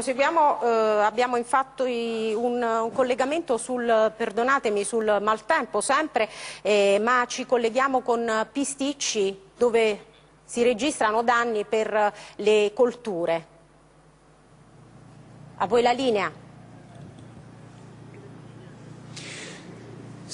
proseguiamo, eh, abbiamo infatti un, un collegamento sul, perdonatemi, sul maltempo sempre, eh, ma ci colleghiamo con Pisticci dove si registrano danni per le colture. A voi la linea.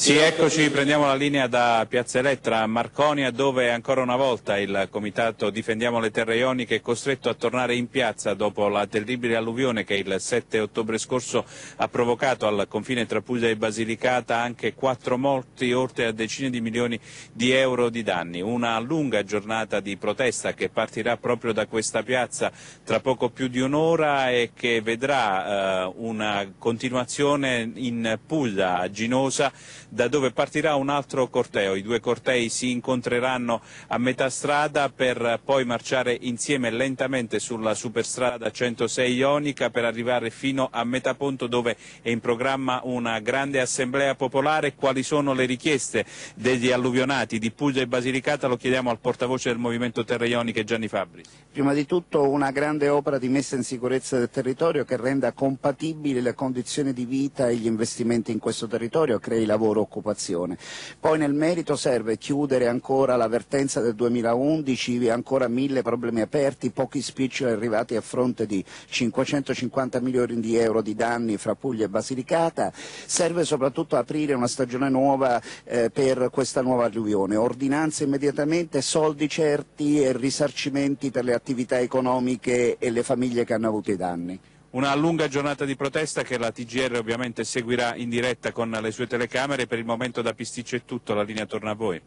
Sì, eccoci, prendiamo la linea da Piazza Elettra a Marconia dove ancora una volta il Comitato Difendiamo le Terre Ioniche è costretto a tornare in piazza dopo la terribile alluvione che il 7 ottobre scorso ha provocato al confine tra Puglia e Basilicata anche quattro morti oltre a decine di milioni di euro di danni. Una lunga giornata di protesta che partirà proprio da questa piazza tra poco più di un'ora e che vedrà eh, una continuazione in Puglia, a Ginosa, da dove partirà un altro corteo. I due cortei si incontreranno a metà strada per poi marciare insieme lentamente sulla superstrada 106 Ionica per arrivare fino a Metaponto dove è in programma una grande assemblea popolare. Quali sono le richieste degli alluvionati di Puglia e Basilicata? Lo chiediamo al portavoce del Movimento Terre Ioniche Gianni Fabri. Prima di tutto una grande opera di messa in sicurezza del territorio che renda compatibili le condizioni di vita e gli investimenti in questo territorio, crei lavoro loro occupazione. Poi nel merito serve chiudere ancora l'avvertenza del 2011, ancora mille problemi aperti, pochi spiccioli arrivati a fronte di 550 milioni di euro di danni fra Puglia e Basilicata, serve soprattutto aprire una stagione nuova eh, per questa nuova alluvione, ordinanze immediatamente, soldi certi e risarcimenti per le attività economiche e le famiglie che hanno avuto i danni. Una lunga giornata di protesta che la TGR ovviamente seguirà in diretta con le sue telecamere. Per il momento da Pisticcio è tutto, la linea torna a voi.